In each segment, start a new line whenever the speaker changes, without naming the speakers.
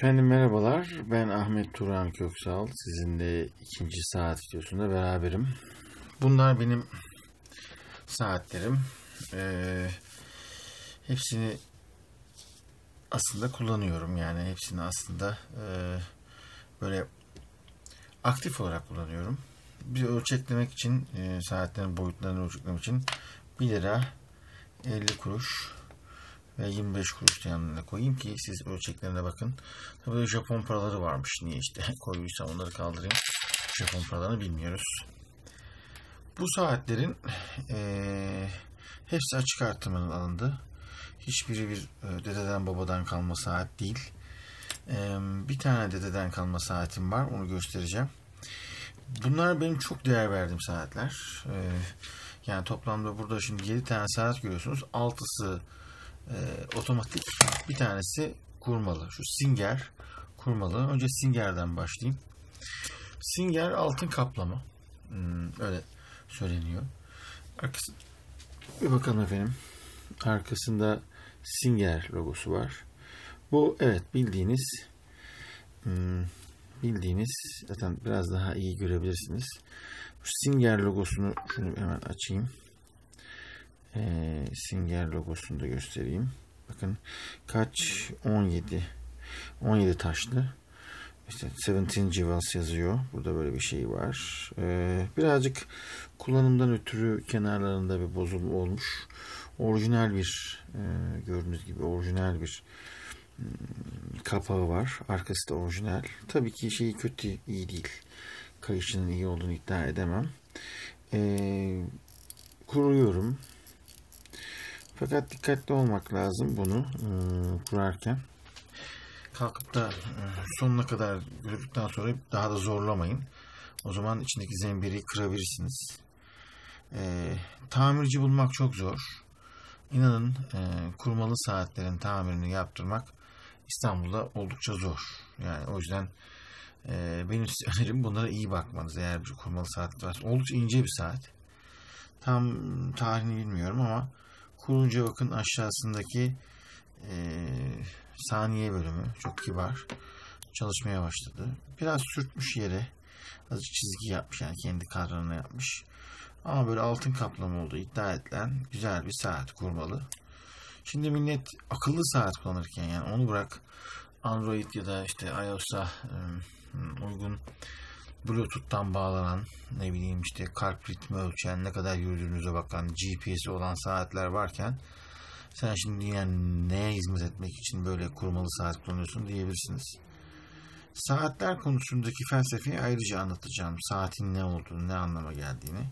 Efendim merhabalar. Ben Ahmet Turan Köksal. Sizinle ikinci saat videosunda beraberim. Bunlar benim saatlerim. Ee, hepsini aslında kullanıyorum. Yani hepsini aslında e, böyle aktif olarak kullanıyorum. Bir ölçeklemek için, e, saatlerin boyutlarını ölçeklemek için 1 lira 50 kuruş 25 kuruş yanına koyayım ki siz ölçeklerine bakın. Tabii Japon paraları varmış. Niye işte koyduysam onları kaldırayım. Japon paralarını bilmiyoruz. Bu saatlerin e, hepsi açık artırmanın alındı. Hiçbiri bir e, dededen babadan kalma saat değil. E, bir tane dededen kalma saatim var. Onu göstereceğim. Bunlar benim çok değer verdiğim saatler. E, yani toplamda burada şimdi 7 tane saat görüyorsunuz. 6'sı e, otomatik. Bir tanesi kurmalı. Şu Singer kurmalı. Önce Singer'den başlayayım. Singer altın kaplama. Hmm, öyle söyleniyor. Arkası bir bakalım efendim. Arkasında Singer logosu var. Bu evet bildiğiniz hmm, bildiğiniz zaten biraz daha iyi görebilirsiniz. Singer logosunu şunu hemen açayım. Ee, Singer logosunu da göstereyim. Bakın kaç 17 17 taşlı. İşte 17 Jewels yazıyor. Burada böyle bir şey var. Ee, birazcık kullanımdan ötürü kenarlarında bir bozulma olmuş. Orijinal bir e, gördüğünüz gibi orijinal bir hmm, kapağı var. Arkası da orijinal. Tabii ki şeyi kötü, iyi değil. Kayışının iyi olduğunu iddia edemem. Ee, kuruyorum. Fakat dikkatli olmak lazım bunu e, kurarken. Kalkıp da e, sonuna kadar gördükten sonra daha da zorlamayın. O zaman içindeki zemberi kırabilirsiniz. E, tamirci bulmak çok zor. İnanın e, kurmalı saatlerin tamirini yaptırmak İstanbul'da oldukça zor. Yani o yüzden e, benim size önerim bunlara iyi bakmanız. Eğer bir kurmalı saat varsa. Oldukça ince bir saat. Tam tarihini bilmiyorum ama kurunca bakın aşağısındaki e, saniye bölümü çok kibar çalışmaya başladı. Biraz sürtmüş yere azıcık çizgi yapmış yani kendi kadranına yapmış. Ama böyle altın kaplama olduğu iddia edilen güzel bir saat kurmalı. Şimdi millet akıllı saat kullanırken yani onu bırak Android ya da işte iOS'a e, uygun Bluetooth'tan bağlanan ne bileyim işte kalp ritmi ölçen ne kadar yürüdüğünüze bakan GPS'i olan saatler varken sen şimdi yani neye hizmet etmek için böyle kurmalı saat kullanıyorsun diyebilirsiniz. Saatler konusundaki felsefeyi ayrıca anlatacağım. Saatin ne olduğunu, ne anlama geldiğini.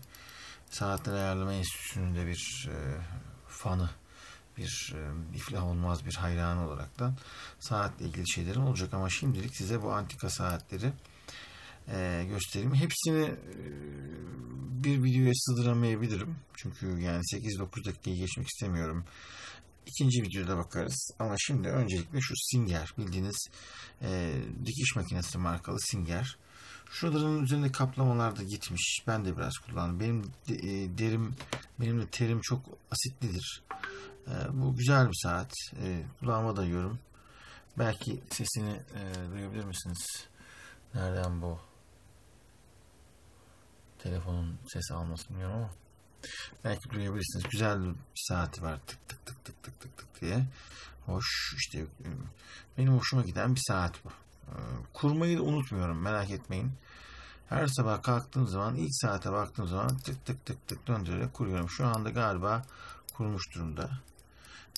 Saatler Ayarlama Enstitüsü'nün de bir e, fanı, bir e, iflah olmaz bir hayranı olaraktan saatle ilgili şeylerim olacak. Ama şimdilik size bu antika saatleri e, göstereyim. Hepsini e, bir videoya sığdıramayabilirim. Çünkü yani 8-9 dakikayı geçmek istemiyorum. İkinci videoda bakarız. Ama şimdi öncelikle şu Singer bildiğiniz e, dikiş makinesi markalı Singer. Şuraların üzerinde kaplamalar da gitmiş. Ben de biraz kullandım. Benim de, e, derim, benim de terim çok asitlidir. E, bu güzel bir saat. E, kulağıma dayıyorum. Belki sesini e, duyabilir misiniz? Nereden bu? Telefonun ses alması bilmiyorum ama belki duyabilirsiniz. Güzel bir saati var. Tık tık tık tık tık tık tık diye. Hoş işte benim hoşuma giden bir saat bu. Kurmayı da unutmuyorum merak etmeyin. Her sabah kalktığım zaman ilk saate baktığım zaman tık tık tık tık döndürerek kuruyorum. Şu anda galiba kurmuş durumda.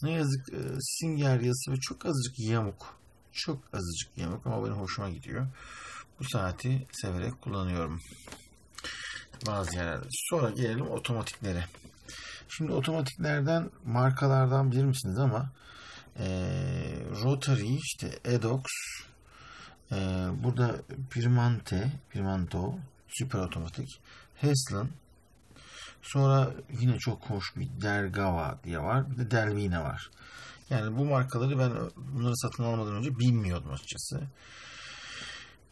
Ne yazık Singer yazısı ve çok azıcık yamuk. Çok azıcık yamuk ama benim hoşuma gidiyor. Bu saati severek kullanıyorum bazı yerlerde. Sonra gelelim otomatiklere. Şimdi otomatiklerden markalardan bilir misiniz ama e, Rotary işte Edox e, burada Primante Primanto süper otomatik Heslin sonra yine çok hoş bir Dergava diye var bir de Delvine var. Yani bu markaları ben bunları satın almadan önce bilmiyordum açıkçası.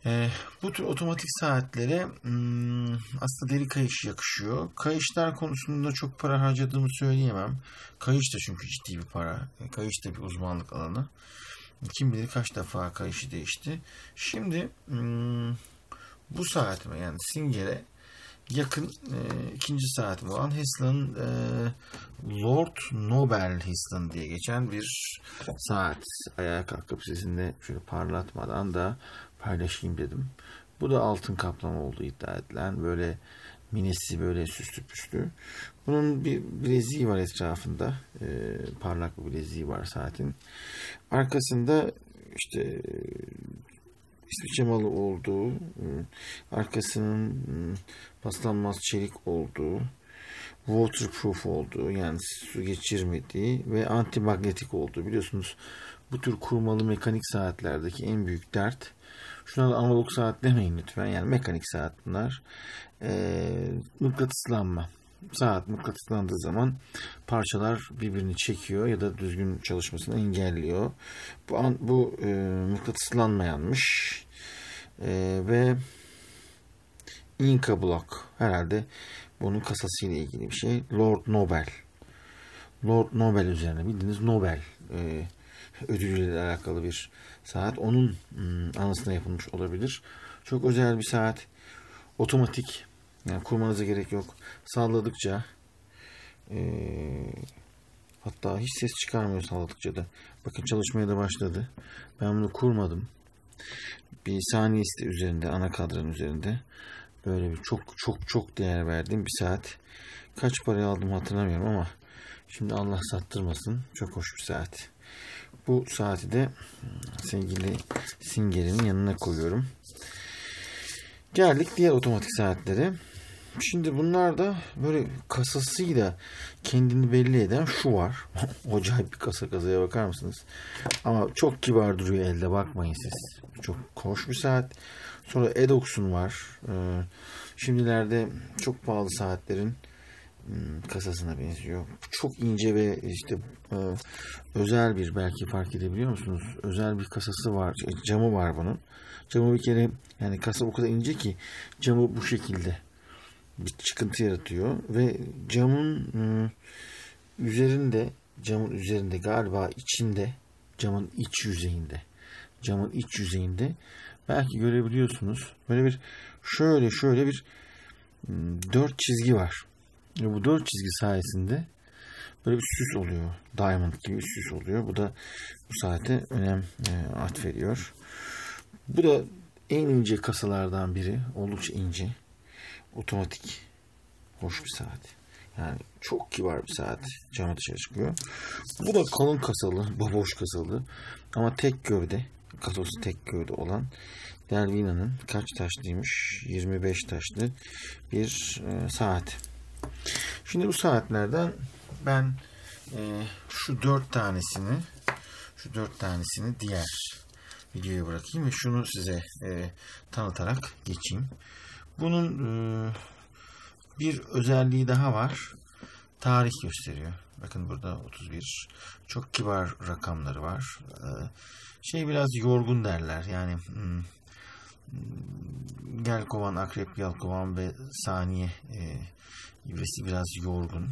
E, bu tür otomatik saatlere hmm, aslında deri kayış yakışıyor. Kayışlar konusunda çok para harcadığımı söyleyemem. Kayış da çünkü ciddi bir para. E, kayış da bir uzmanlık alanı. Kim bilir kaç defa kayışı değişti. Şimdi hmm, bu saatime yani Singer'e yakın e, ikinci saatim olan Hesla'nın e, Lord Nobel Heslan diye geçen bir saat. Ayağa kalkıp sizinle şöyle parlatmadan da paylaşayım dedim. Bu da altın kaplama olduğu iddia edilen böyle minesi böyle süslü püslü. Bunun bir bileziği var etrafında. E, parlak bir bileziği var saatin. Arkasında işte İsviçre malı olduğu, arkasının paslanmaz çelik olduğu, waterproof olduğu yani su geçirmediği ve antimanyetik olduğu biliyorsunuz bu tür kurmalı mekanik saatlerdeki en büyük dert şuna da analog saat demeyin lütfen yani mekanik saat bunlar e, mıknatıslanma saat mıknatıslandığı zaman parçalar birbirini çekiyor ya da düzgün çalışmasını engelliyor. Bu, an, bu e, mıknatıslanmayanmış e, ve Inca Block herhalde bunun kasası ile ilgili bir şey. Lord Nobel. Lord Nobel üzerine bildiğiniz Nobel e, ödülüyle alakalı bir saat. Onun hmm, anısına yapılmış olabilir. Çok özel bir saat. Otomatik yani kurmanıza gerek yok. Salladıkça e, hatta hiç ses çıkarmıyor salladıkça da. Bakın çalışmaya da başladı. Ben bunu kurmadım. Bir saniyesi de üzerinde, ana kadranın üzerinde. Böyle bir çok çok çok değer verdiğim bir saat. Kaç paraya aldım hatırlamıyorum ama şimdi Allah sattırmasın. Çok hoş bir saat. Bu saati de sevgili Singer'in yanına koyuyorum. Geldik diğer otomatik saatlere. Şimdi bunlar da böyle kasasıyla kendini belli eden şu var. Acayip bir kasa kasaya bakar mısınız? Ama çok kibar duruyor elde bakmayın siz. Çok hoş bir saat. Sonra Edox'un var. Ee, şimdilerde çok pahalı saatlerin hmm, kasasına benziyor. Çok ince ve işte e, özel bir belki fark edebiliyor musunuz? Özel bir kasası var. Camı var bunun. Camı bir kere yani kasa o kadar ince ki camı bu şekilde bir çıkıntı yaratıyor ve camın ıı, üzerinde camın üzerinde galiba içinde camın iç yüzeyinde camın iç yüzeyinde belki görebiliyorsunuz böyle bir şöyle şöyle bir dört çizgi var ve bu dört çizgi sayesinde böyle bir süs oluyor diamond gibi bir süs oluyor bu da bu saate önem e, atfediyor bu da en ince kasalardan biri oldukça ince otomatik hoş bir saat. Yani çok kibar bir saat. Camı dışarı çıkıyor. Bu da kalın kasalı, baboş kasalı ama tek gövde, kasası tek gövde olan Delvina'nın kaç taşlıymış? 25 taşlı bir e, saat. Şimdi bu saatlerden ben e, şu dört tanesini şu dört tanesini diğer videoya bırakayım ve şunu size e, tanıtarak geçeyim. Bunun e, bir özelliği daha var. Tarih gösteriyor. Bakın burada 31. Çok kibar rakamları var. E, şey biraz yorgun derler. Yani hmm, gel kovan, akrep, yal kovan ve saniye e, ibresi biraz yorgun.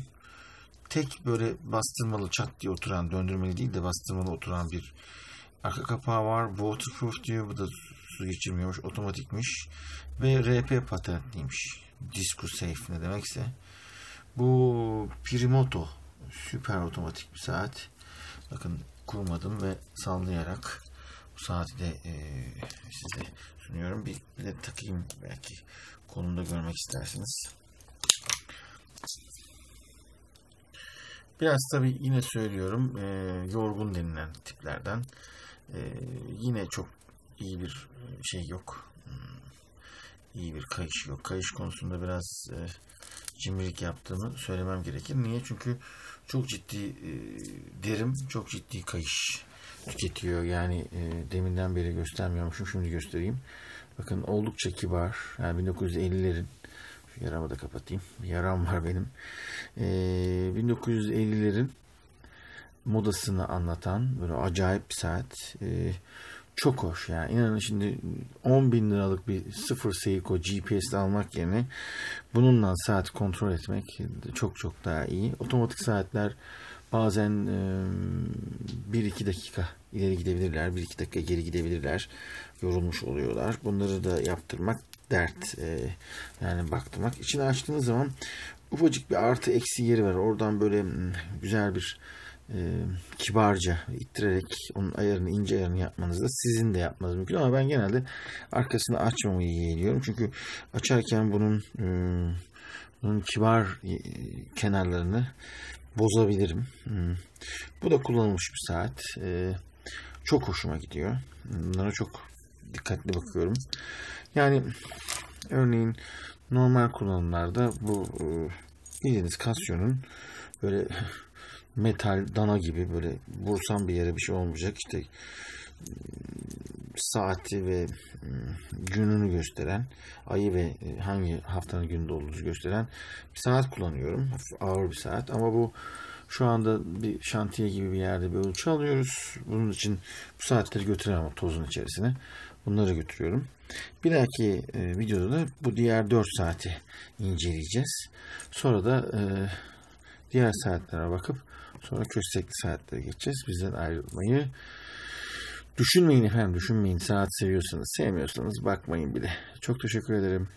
Tek böyle bastırmalı çat diye oturan, döndürmeli değil de bastırmalı oturan bir arka kapağı var. Waterproof diyor. Bu da su geçirmiyormuş. Otomatikmiş. Ve RP patentliymiş. Disco Safe ne demekse. Bu Pirimoto süper otomatik bir saat. Bakın kurmadım ve sallayarak saati de e, size sunuyorum. Bir, de takayım belki konumda görmek istersiniz. Biraz tabi yine söylüyorum e, yorgun denilen tiplerden. E, yine çok iyi bir şey yok. Hmm, iyi bir kayış yok. Kayış konusunda biraz e, cimrilik yaptığımı söylemem gerekir. Niye? Çünkü çok ciddi e, derim, çok ciddi kayış tüketiyor. Yani e, deminden beri göstermiyormuşum. Şimdi göstereyim. Bakın oldukça kibar. Yani 1950'lerin şu yaramı da kapatayım. Yaram var benim. E, 1950'lerin modasını anlatan böyle acayip bir saat. E, çok hoş yani. İnanın şimdi 10 bin liralık bir sıfır Seiko GPS almak yerine bununla saat kontrol etmek çok çok daha iyi. Otomatik saatler Bazen 1-2 dakika ileri gidebilirler, 1-2 dakika geri gidebilirler. Yorulmuş oluyorlar. Bunları da yaptırmak dert. Yani baktırmak. İçini açtığınız zaman ufacık bir artı eksi yeri var. Oradan böyle hmm, güzel bir e, kibarca ittirerek onun ayarını ince ayarını yapmanız da sizin de yapmanız mümkün ama ben genelde arkasını açmamayı yeğliyorum. Çünkü açarken bunun e, bunun kibar kenarlarını bozabilirim. Hmm. Bu da kullanılmış bir saat. E, çok hoşuma gidiyor. Bunlara çok dikkatli bakıyorum. Yani örneğin normal kullanımlarda bu e, bildiğiniz Casio'nun böyle metal dana gibi böyle vursam bir yere bir şey olmayacak işte saati ve gününü gösteren, ayı ve hangi haftanın gününde olduğunu gösteren bir saat kullanıyorum. Ağır bir saat ama bu şu anda bir şantiye gibi bir yerde bir ölçü alıyoruz. Bunun için bu saatleri götüremem tozun içerisine. Bunları götürüyorum. Bir dahaki e, videoda da bu diğer 4 saati inceleyeceğiz. Sonra da e, diğer saatlere bakıp sonra köstekli saatlere geçeceğiz. Bizden ayrılmayı düşünmeyin efendim düşünmeyin. Saat seviyorsanız sevmiyorsanız bakmayın bile. Çok teşekkür ederim.